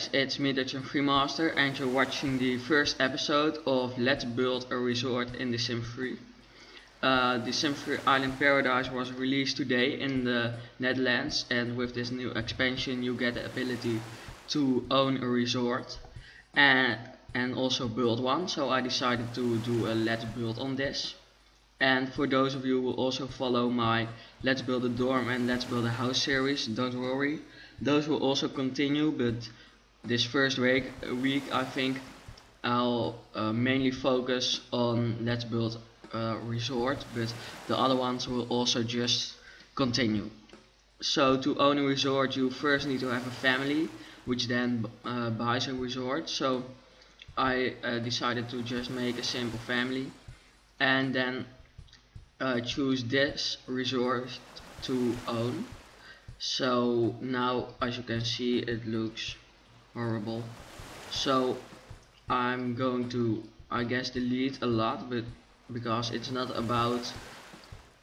guys, it's me Dutch Freemaster and you're watching the first episode of Let's Build a Resort in The Sims 3. Uh, the Sims 3 Island Paradise was released today in the Netherlands and with this new expansion you get the ability to own a resort and, and also build one. So I decided to do a Let's Build on this. And for those of you who also follow my Let's Build a Dorm and Let's Build a House series, don't worry, those will also continue but this first week, week I think I'll uh, mainly focus on Let's Build a Resort but the other ones will also just continue. So to own a resort you first need to have a family which then uh, buys a resort so I uh, decided to just make a simple family and then uh, choose this resort to own so now as you can see it looks horrible. So I'm going to I guess delete a lot but because it's not about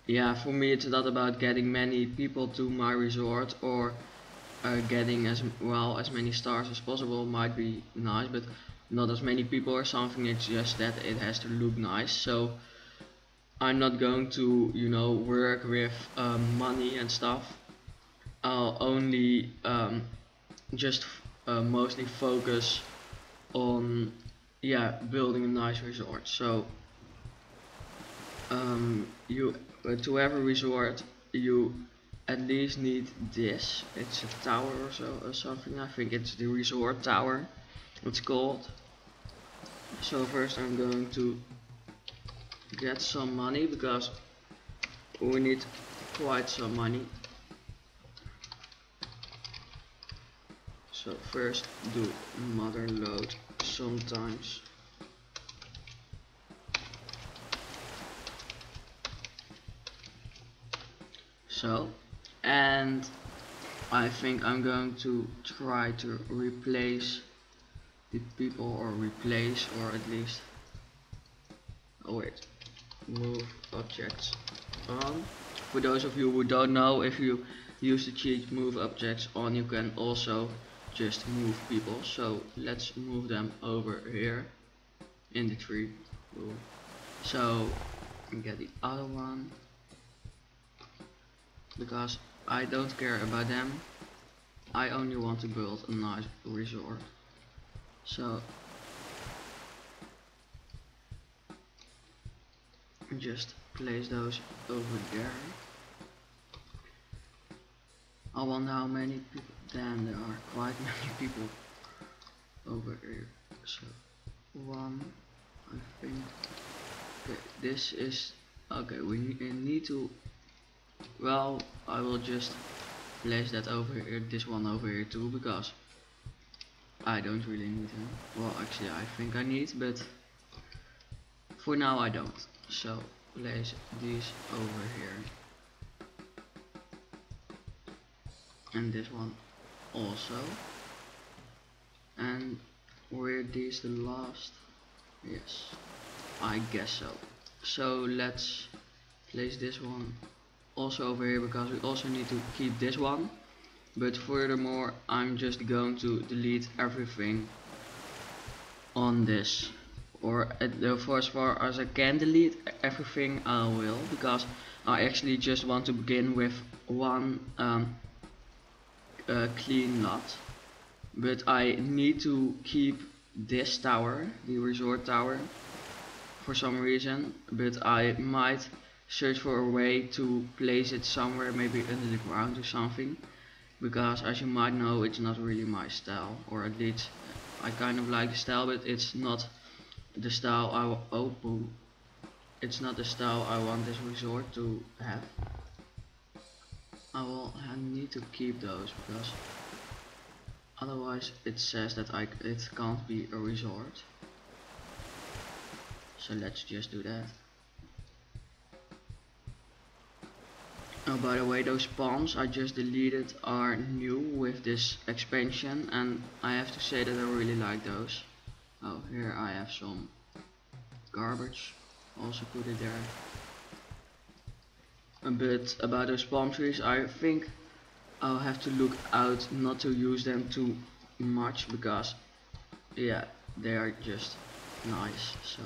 yeah for me it's not about getting many people to my resort or uh, getting as well as many stars as possible might be nice but not as many people or something. It's just that it has to look nice. So I'm not going to you know work with um, money and stuff. I'll only um, just uh, mostly focus on yeah building a nice resort. So um, you uh, to a resort you at least need this. It's a tower or so or something. I think it's the resort tower. It's called. So first I'm going to get some money because we need quite some money so first do motherlode sometimes. So and I think I'm going to try to replace the people or replace or at least oh wait move objects on. For those of you who don't know if you use the cheat move objects on you can also just move people. So let's move them over here in the tree. So get the other one. Because I don't care about them. I only want to build a nice resort. So just place those over there. I wonder how many people then there are quite many people over here. So one I think okay this is okay we need to well I will just place that over here this one over here too because I don't really need him well actually I think I need but for now I don't. So place these over here. And this one also. And were these the last? Yes. I guess so. So let's place this one also over here because we also need to keep this one. But furthermore I'm just going to delete everything on this. Or for as far as I can delete everything I will because I actually just want to begin with one um, clean lot but I need to keep this tower the resort tower for some reason but I might search for a way to place it somewhere maybe under the ground or something because as you might know it's not really my style or at least I kind of like the style but it's not the style I oh it's not the style I want this resort to have I will I need to keep those because otherwise it says that I it can't be a resort so let's just do that Oh, by the way, those palms I just deleted are new with this expansion and I have to say that I really like those. Oh, here I have some garbage. Also put it there. A bit about those palm trees. I think I'll have to look out not to use them too much because yeah they are just nice so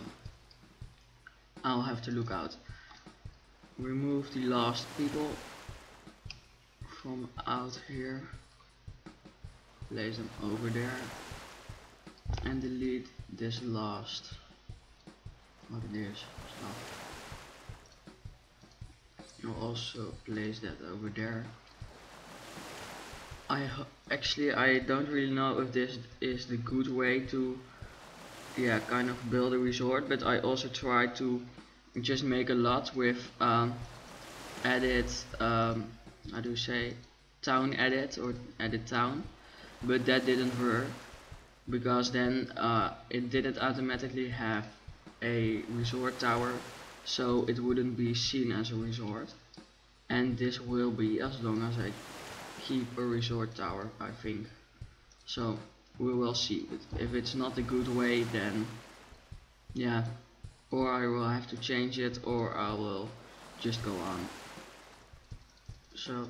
I'll have to look out. Remove the last people from out here. Place them over there. And delete this last what it is stuff I'll also place that over there. I actually I don't really know if this is the good way to yeah kind of build a resort but I also try to just make a lot with um, edit um, how do you say town edit or edit town but that didn't work because then uh, it didn't automatically have a resort tower so it wouldn't be seen as a resort. And this will be as long as I keep a resort tower I think. So we will see. If it's not a good way then yeah. Or I will have to change it or I will just go on. So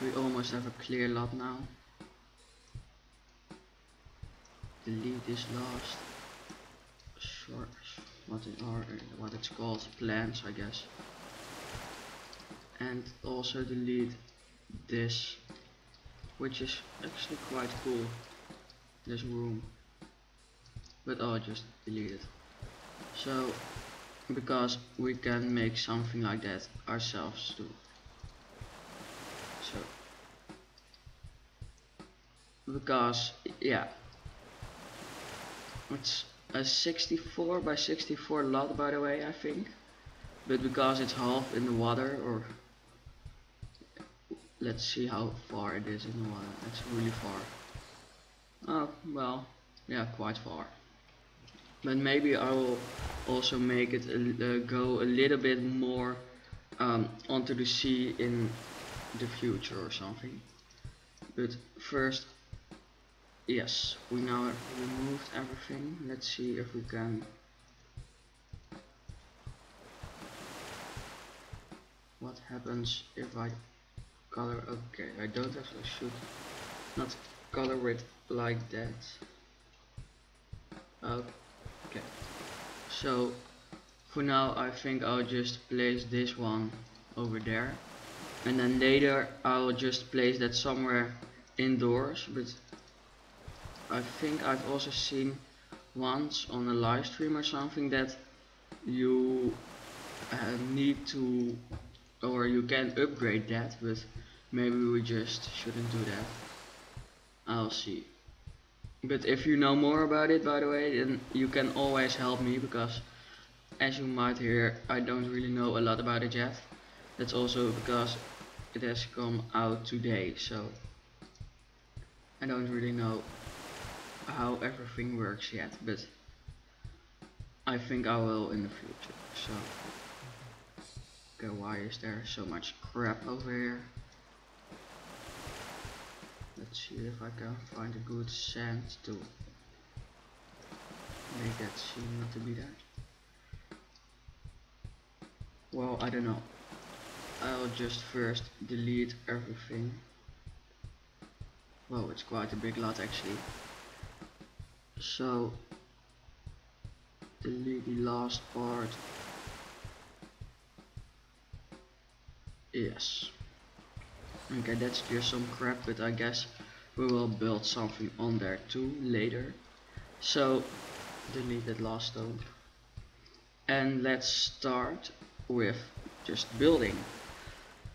we almost have a clear lot now. Delete this last what it are what it's called plans I guess. And also delete this which is actually quite cool. This room but I'll just delete it. So because we can make something like that ourselves too. So because yeah it's a 64 by 64 lot by the way I think. But because it's half in the water or let's see how far it is in the water. It's really far. Oh well yeah quite far. But maybe I will also make it a, uh, go a little bit more um, onto the sea in the future or something. But first yes we now removed everything. Let's see if we can what happens if I color okay I don't have to should not color it like that. Okay so for now I think I'll just place this one over there. And then later I'll just place that somewhere indoors but I think I've also seen once on a live stream or something that you uh, need to or you can upgrade that but maybe we just shouldn't do that. I'll see. But if you know more about it by the way then you can always help me because as you might hear I don't really know a lot about it yet. That's also because it has come out today so I don't really know how everything works yet but I think I will in the future so okay why is there so much crap over here Let's see if I can find a good sand to make that seem not to be there. Well, I don't know. I'll just first delete everything. Well, it's quite a big lot actually. So, delete the last part. Yes. Okay, that's just some crap, but I guess we will build something on there too later. So, delete that last stone. And let's start with just building.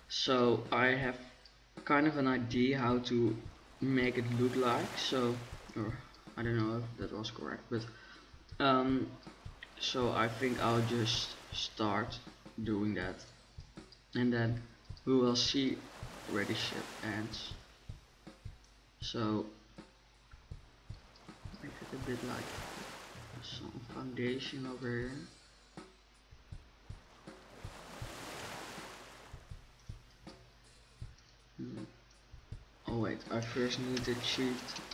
So, I have kind of an idea how to make it look like. So, or I don't know if that was correct, but um, so I think I'll just start doing that. And then we will see where the ship ends. So make it a bit like some foundation over here. Hmm. Oh wait, I first need to cheat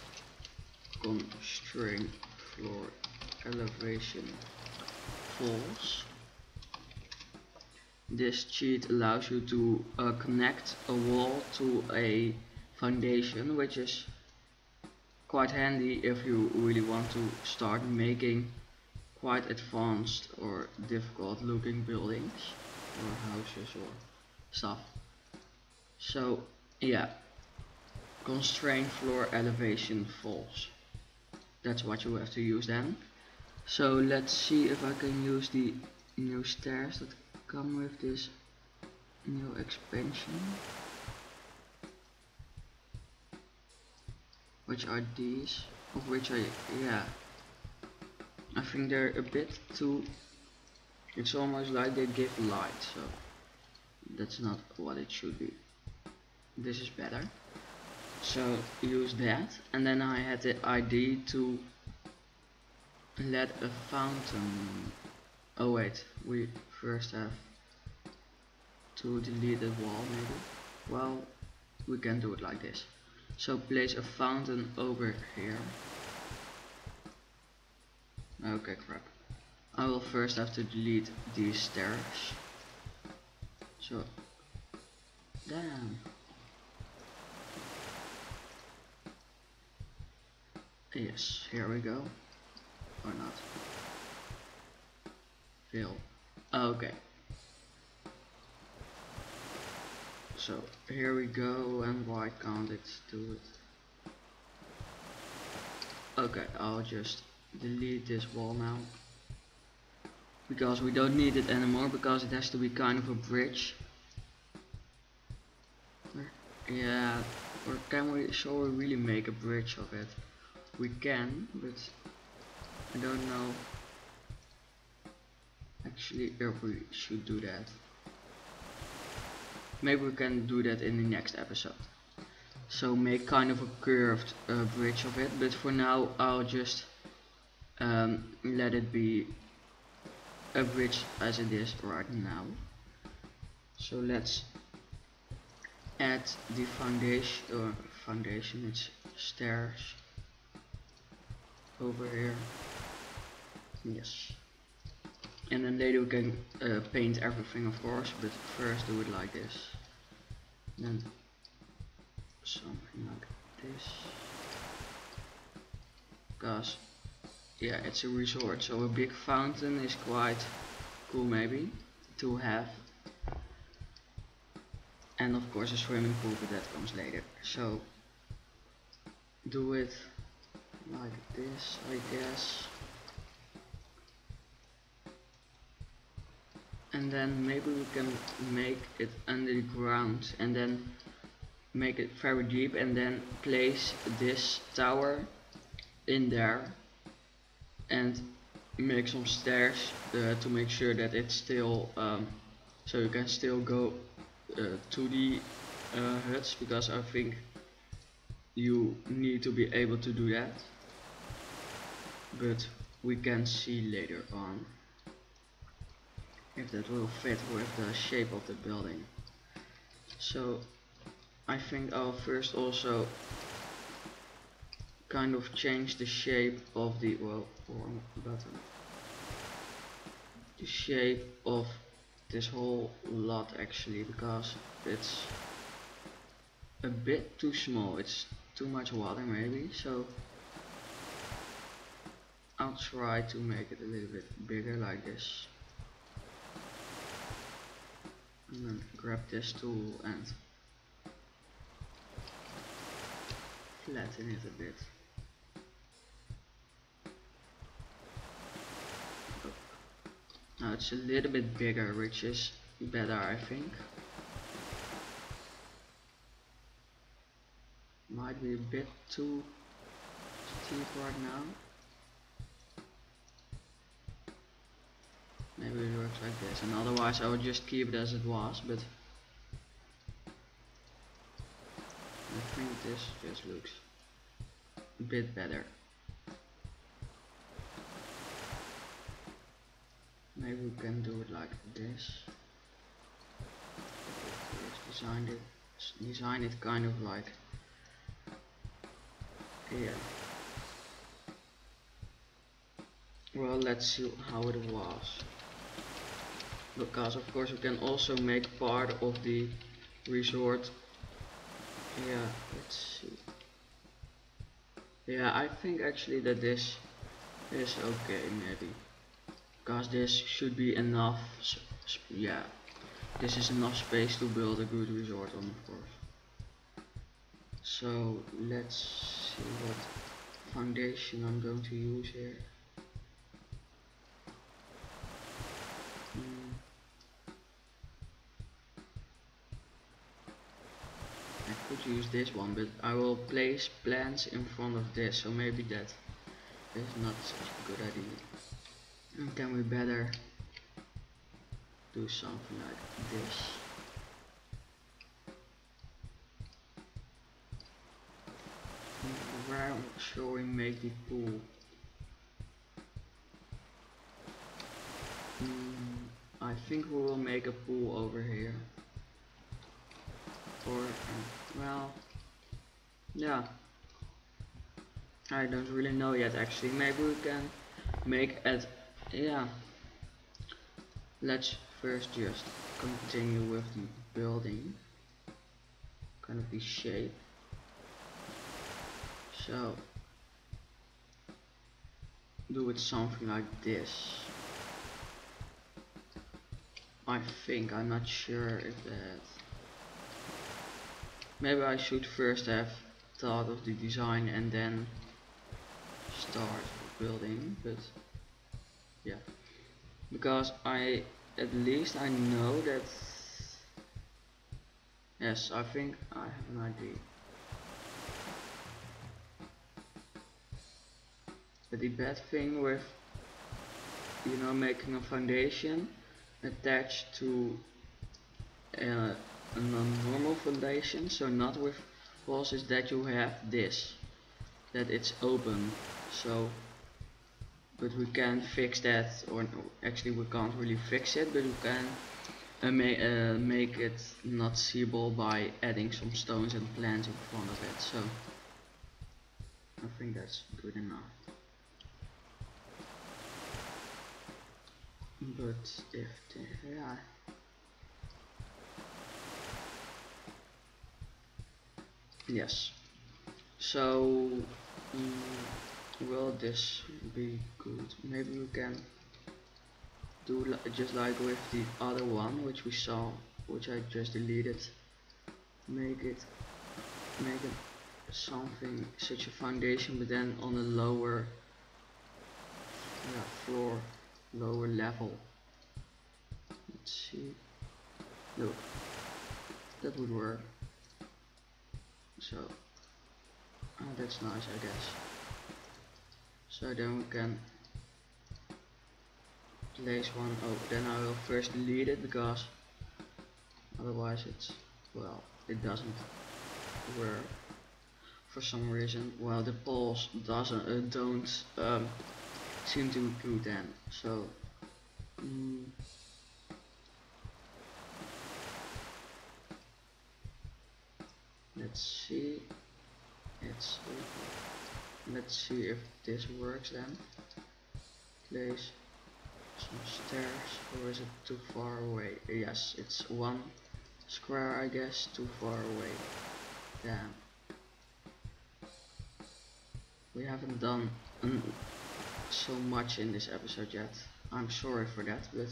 constraint floor elevation false this cheat allows you to uh, connect a wall to a foundation which is quite handy if you really want to start making quite advanced or difficult looking buildings or houses or stuff. So yeah constraint floor elevation false that's what you have to use then. So let's see if I can use the new stairs that come with this new expansion. Which are these? Of which I yeah. I think they're a bit too it's almost like they give light so that's not what it should be. This is better so use that. And then I had the ID to let a fountain. Oh wait. We first have to delete the wall maybe. Well we can do it like this. So place a fountain over here. Okay crap. I will first have to delete these stairs. So damn yes here we go. Or not. Fill. Okay. So here we go and why can't it do it? Okay I'll just delete this wall now. Because we don't need it anymore because it has to be kind of a bridge. Yeah or can we shall we really make a bridge of it we can but I don't know. Actually if we should do that. Maybe we can do that in the next episode. So make kind of a curved uh, bridge of it but for now I'll just um, let it be a bridge as it is right now. So let's add the foundation or foundation it's stairs over here. Yes. And then later we can uh, paint everything of course but first do it like this. Then something like this. Because yeah it's a resort so a big fountain is quite cool maybe to have. And of course a swimming pool but that comes later. So do it like this I guess. And then maybe we can make it under the ground and then make it very deep and then place this tower in there and make some stairs uh, to make sure that it's still um, so you can still go uh, to the uh, huts because I think you need to be able to do that but we can see later on if that will fit with the shape of the building. So I think I'll first also kind of change the shape of the well button. The shape of this whole lot actually because it's a bit too small. It's too much water maybe. So I'll try to make it a little bit bigger like this and then grab this tool and flatten it a bit. Now it's a little bit bigger, which is better I think. Might be a bit too steep right now. Maybe it works like this, and otherwise I would just keep it as it was, but I think this just looks a bit better. Maybe we can do it like this. Just designed it, design it kind of like here. Well, let's see how it was. Because of course we can also make part of the resort. Yeah let's see. Yeah I think actually that this is okay maybe. Because this should be enough yeah. This is enough space to build a good resort on of course. So let's see what foundation I'm going to use here. Hmm. Could use this one? But I will place plants in front of this so maybe that is not such a good idea. And we better do something like this. Where shall we make the pool? Mm, I think we will make a pool over here. Or uh, well yeah. I don't really know yet actually. Maybe we can make it yeah. Let's first just continue with the building. Kind of the shape. So do it something like this. I think I'm not sure if that maybe I should first have thought of the design and then start building but yeah. Because I at least I know that yes I think I have an idea. But the bad thing with you know making a foundation attached to uh, a normal foundation so not with walls is that you have this that it's open. So but we can fix that or no, actually we can't really fix it but we can uh, ma uh, make it not seeable by adding some stones and plants in front of it. So I think that's good enough. But if the, yeah yes. So mm, will this be good? Maybe we can do li just like with the other one which we saw which I just deleted. Make it make it something such a foundation but then on a lower yeah, floor lower level. Let's see. No that would work so oh, that's nice I guess. So then we can place one oh then I will first delete it because otherwise it's well it doesn't work for some reason. Well the poles doesn't uh, don't um, seem to good then so mm, let's see. It's let's see if this works then. Place some stairs or is it too far away? Yes it's one square I guess too far away. Damn. We haven't done so much in this episode yet. I'm sorry for that but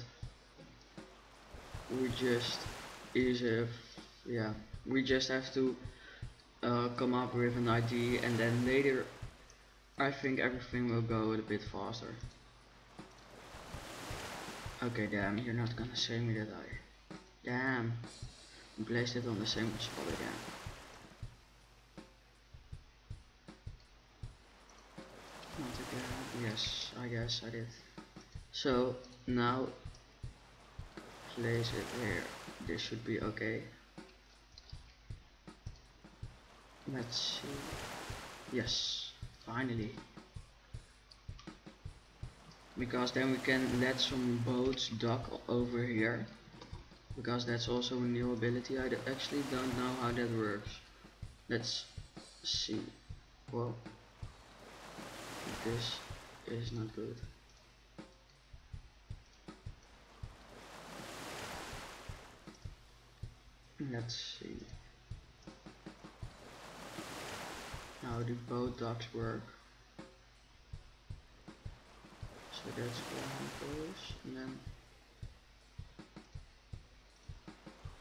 we just is a yeah we just have to uh, come up with an idea and then later I think everything will go a bit faster. Okay, damn, you're not gonna say me that I... Damn. Placed it on the same spot again. Not again. Yes, I guess I did. So, now place it here. This should be okay. Let's see. Yes, finally. Because then we can let some boats dock over here. Because that's also a new ability. I actually don't know how that works. Let's see. Well, this is not good. let's see how do boat docks work? So that's one goes and then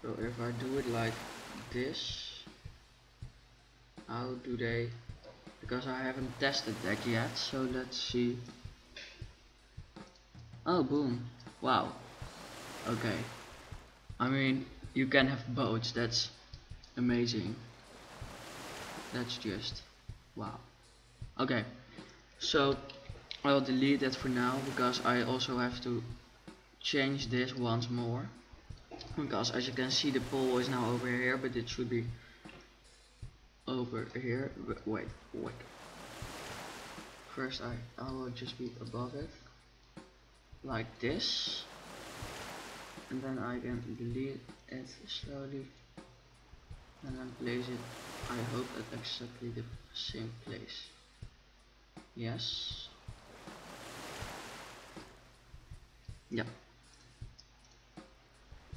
so if I do it like this how do they because I haven't tested that yet so let's see. Oh boom. Wow. Okay. I mean you can have boats that's amazing. That's just wow. Okay. So I'll delete that for now because I also have to change this once more. Because as you can see the pole is now over here but it should be over here. Wait wait. First I, I will just be above it. Like this. And then I can delete it slowly and then place it I hope at exactly the same place. Yes. Yep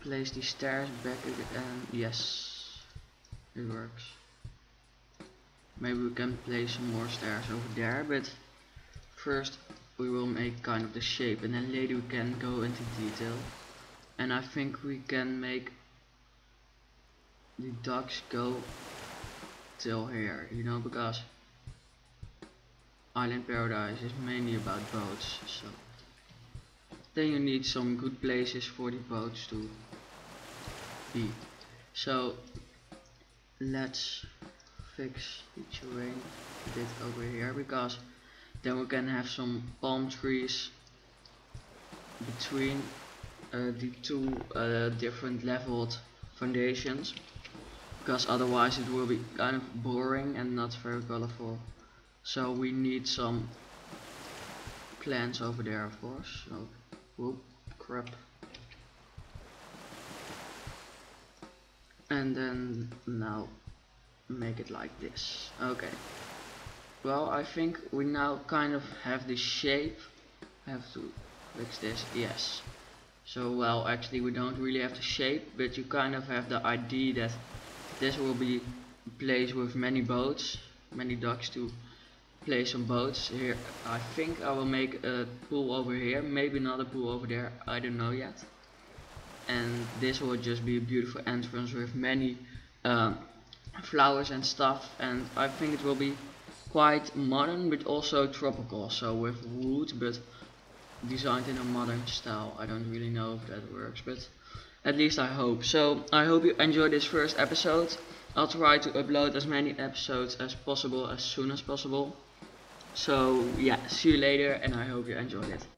place the stairs back again. Yes. It works. Maybe we can place some more stairs over there but first we will make kind of the shape and then later we can go into detail. And I think we can make the docks go till here you know because Island Paradise is mainly about boats so then you need some good places for the boats to be. So let's fix the terrain a bit over here because then we can have some palm trees between uh, the two uh, different leveled foundations because otherwise it will be kind of boring and not very colorful. So we need some plants over there of course. So whoop crap. And then now make it like this. Okay. Well I think we now kind of have the shape. Have to fix this yes. So well actually we don't really have the shape but you kind of have the idea that this will be a place with many boats many docks to place some boats here. I think I will make a pool over here maybe not a pool over there I don't know yet. And this will just be a beautiful entrance with many um, flowers and stuff and I think it will be quite modern but also tropical so with wood but designed in a modern style. I don't really know if that works but at least I hope. So I hope you enjoyed this first episode. I'll try to upload as many episodes as possible as soon as possible. So yeah see you later and I hope you enjoyed it